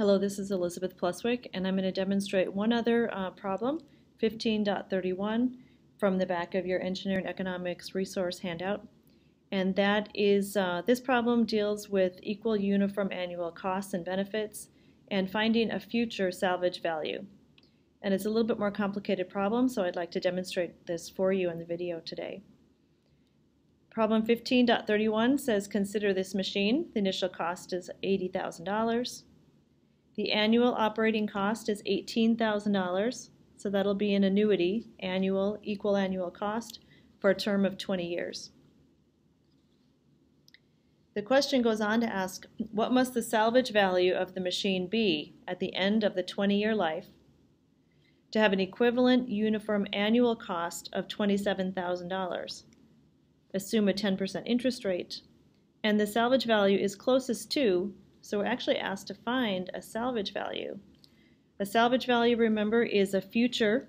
Hello, this is Elizabeth Pluskwik, and I'm going to demonstrate one other uh, problem, 15.31, from the back of your Engineering Economics resource handout. And that is, uh, this problem deals with equal uniform annual costs and benefits and finding a future salvage value. And it's a little bit more complicated problem, so I'd like to demonstrate this for you in the video today. Problem 15.31 says consider this machine. The initial cost is $80,000. The annual operating cost is $18,000, so that'll be an annuity, annual, equal annual cost, for a term of 20 years. The question goes on to ask, what must the salvage value of the machine be at the end of the 20-year life to have an equivalent uniform annual cost of $27,000? Assume a 10% interest rate, and the salvage value is closest to so we're actually asked to find a salvage value. A salvage value, remember, is a future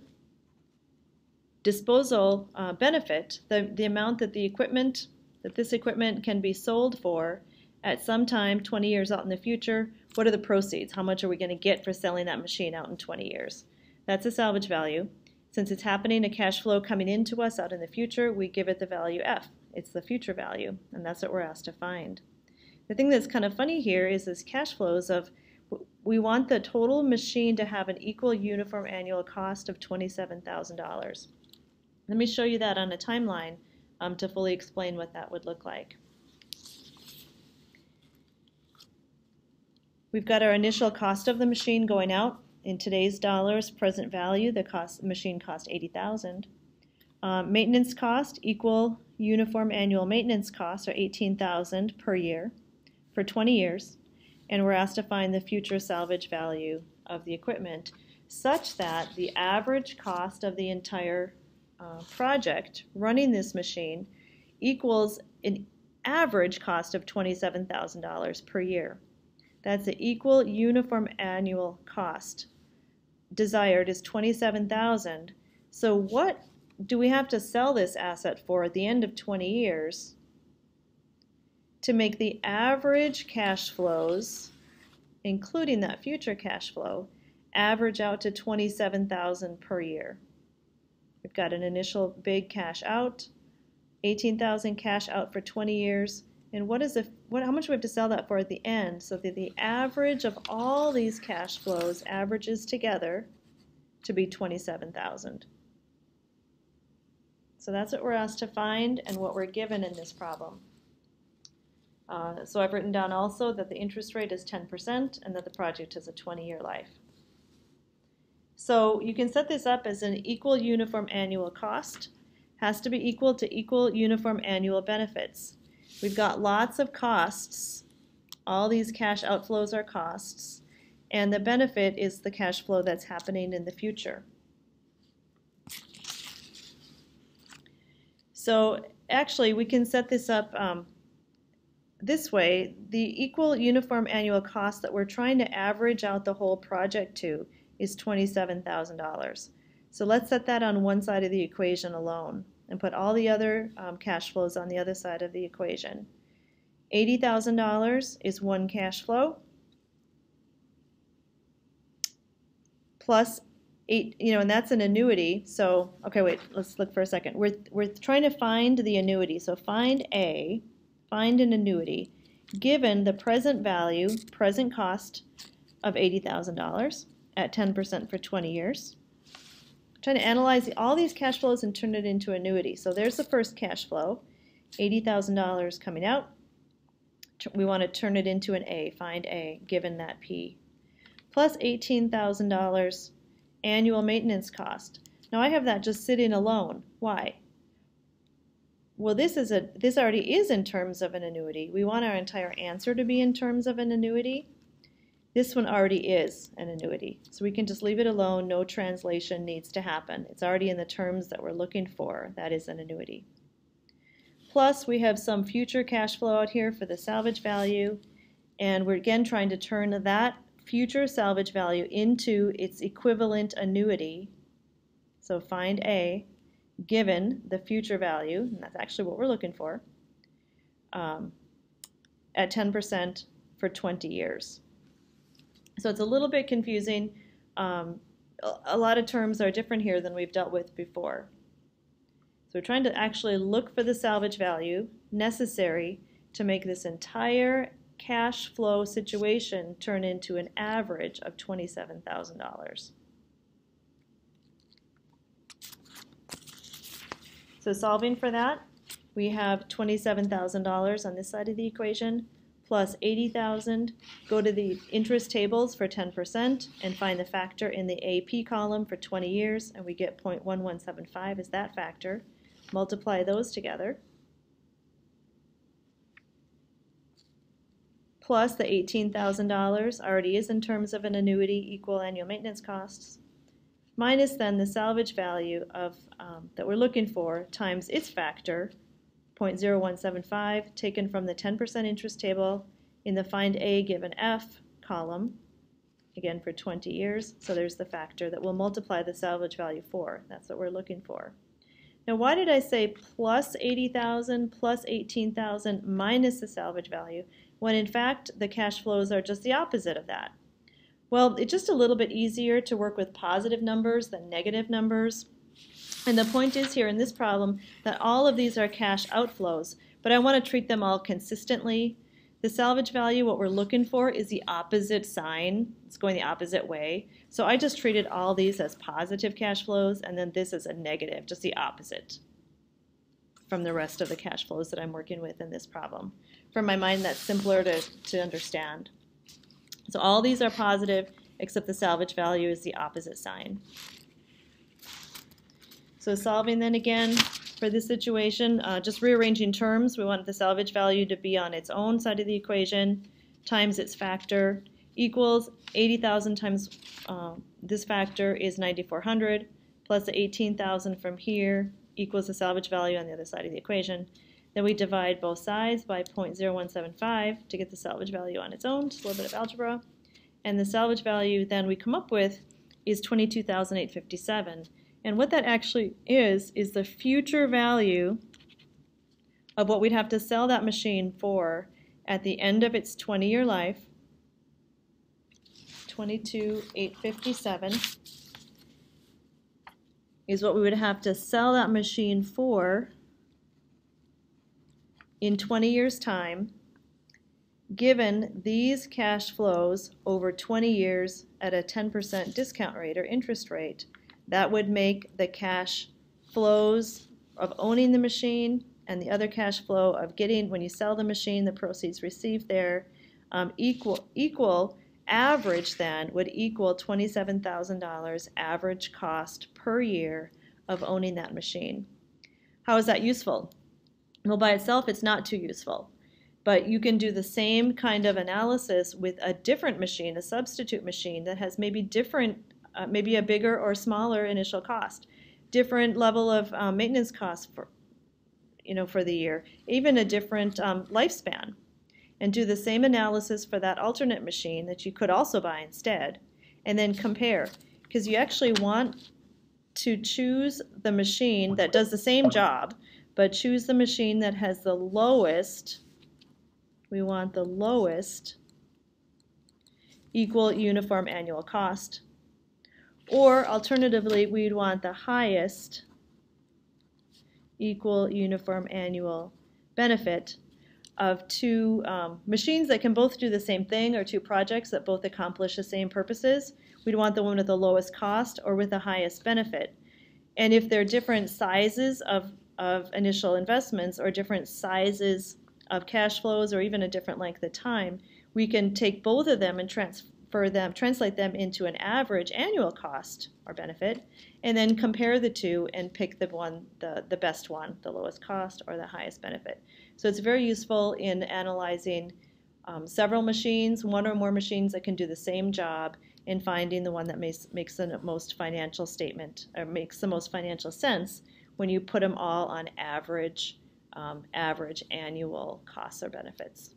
disposal uh, benefit, the, the amount that the equipment, that this equipment can be sold for at some time 20 years out in the future. What are the proceeds? How much are we going to get for selling that machine out in 20 years? That's a salvage value. Since it's happening, a cash flow coming into us out in the future, we give it the value F. It's the future value, and that's what we're asked to find. The thing that's kind of funny here is this cash flows of we want the total machine to have an equal uniform annual cost of $27,000. Let me show you that on a timeline um, to fully explain what that would look like. We've got our initial cost of the machine going out. In today's dollars, present value, the cost machine cost 80000 um, Maintenance cost, equal uniform annual maintenance costs are 18000 per year for 20 years, and we're asked to find the future salvage value of the equipment such that the average cost of the entire uh, project running this machine equals an average cost of $27,000 per year. That's the equal uniform annual cost. Desired is 27,000. So what do we have to sell this asset for at the end of 20 years to make the average cash flows, including that future cash flow, average out to 27,000 per year. We've got an initial big cash out, 18,000 cash out for 20 years, and what is the what how much we have to sell that for at the end so that the average of all these cash flows averages together to be 27,000. So that's what we're asked to find and what we're given in this problem. Uh, so I've written down also that the interest rate is 10% and that the project has a 20-year life. So you can set this up as an equal uniform annual cost. Has to be equal to equal uniform annual benefits. We've got lots of costs. All these cash outflows are costs. And the benefit is the cash flow that's happening in the future. So actually, we can set this up um, this way, the equal uniform annual cost that we're trying to average out the whole project to is $27,000. So let's set that on one side of the equation alone and put all the other um, cash flows on the other side of the equation. $80,000 is one cash flow plus eight, you know, and that's an annuity. So, okay, wait, let's look for a second. We're, we're trying to find the annuity. So find A find an annuity given the present value, present cost of $80,000 at 10% for 20 years. I'm trying to analyze all these cash flows and turn it into annuity. So there's the first cash flow, $80,000 coming out. We want to turn it into an A, find A, given that P. Plus $18,000 annual maintenance cost. Now I have that just sitting alone. Why? Well, this is a this already is in terms of an annuity. We want our entire answer to be in terms of an annuity. This one already is an annuity. So we can just leave it alone. No translation needs to happen. It's already in the terms that we're looking for. That is an annuity. Plus, we have some future cash flow out here for the salvage value. And we're again trying to turn that future salvage value into its equivalent annuity. So find A given the future value, and that's actually what we're looking for, um, at 10% for 20 years. So it's a little bit confusing. Um, a lot of terms are different here than we've dealt with before. So we're trying to actually look for the salvage value necessary to make this entire cash flow situation turn into an average of $27,000. So solving for that, we have $27,000 on this side of the equation, plus 80,000. Go to the interest tables for 10% and find the factor in the AP column for 20 years, and we get 0.1175 as that factor. Multiply those together. Plus the $18,000 already is in terms of an annuity equal annual maintenance costs minus then the salvage value of um, that we're looking for times its factor, 0.0175, taken from the 10% interest table in the find A given F column, again for 20 years. So there's the factor that will multiply the salvage value for. That's what we're looking for. Now why did I say plus 80,000 plus 18,000 minus the salvage value when in fact the cash flows are just the opposite of that? Well, it's just a little bit easier to work with positive numbers than negative numbers. And the point is here in this problem that all of these are cash outflows, but I want to treat them all consistently. The salvage value, what we're looking for is the opposite sign. It's going the opposite way. So I just treated all these as positive cash flows, and then this as a negative, just the opposite from the rest of the cash flows that I'm working with in this problem. For my mind, that's simpler to, to understand. So all these are positive, except the salvage value is the opposite sign. So solving then again for this situation, uh, just rearranging terms, we want the salvage value to be on its own side of the equation times its factor equals 80,000 times uh, this factor is 9,400 plus the 18,000 from here equals the salvage value on the other side of the equation. Then we divide both sides by 0.0175 to get the salvage value on its own, just a little bit of algebra. And the salvage value then we come up with is 22,857. And what that actually is, is the future value of what we'd have to sell that machine for at the end of its 20-year life, 22,857 is what we would have to sell that machine for in 20 years' time, given these cash flows over 20 years at a 10% discount rate or interest rate, that would make the cash flows of owning the machine and the other cash flow of getting, when you sell the machine, the proceeds received there, um, equal, equal average then would equal $27,000 average cost per year of owning that machine. How is that useful? Well, by itself, it's not too useful. But you can do the same kind of analysis with a different machine, a substitute machine that has maybe different, uh, maybe a bigger or smaller initial cost, different level of um, maintenance costs for, you know, for the year, even a different um, lifespan, and do the same analysis for that alternate machine that you could also buy instead, and then compare, because you actually want to choose the machine that does the same job but choose the machine that has the lowest, we want the lowest equal uniform annual cost. Or alternatively, we'd want the highest equal uniform annual benefit of two um, machines that can both do the same thing or two projects that both accomplish the same purposes. We'd want the one with the lowest cost or with the highest benefit. And if they're different sizes of of initial investments or different sizes of cash flows or even a different length of time, we can take both of them and transfer them, translate them into an average annual cost or benefit, and then compare the two and pick the one, the, the best one, the lowest cost or the highest benefit. So it's very useful in analyzing um, several machines, one or more machines that can do the same job, and finding the one that makes, makes the most financial statement or makes the most financial sense when you put them all on average, um, average annual costs or benefits.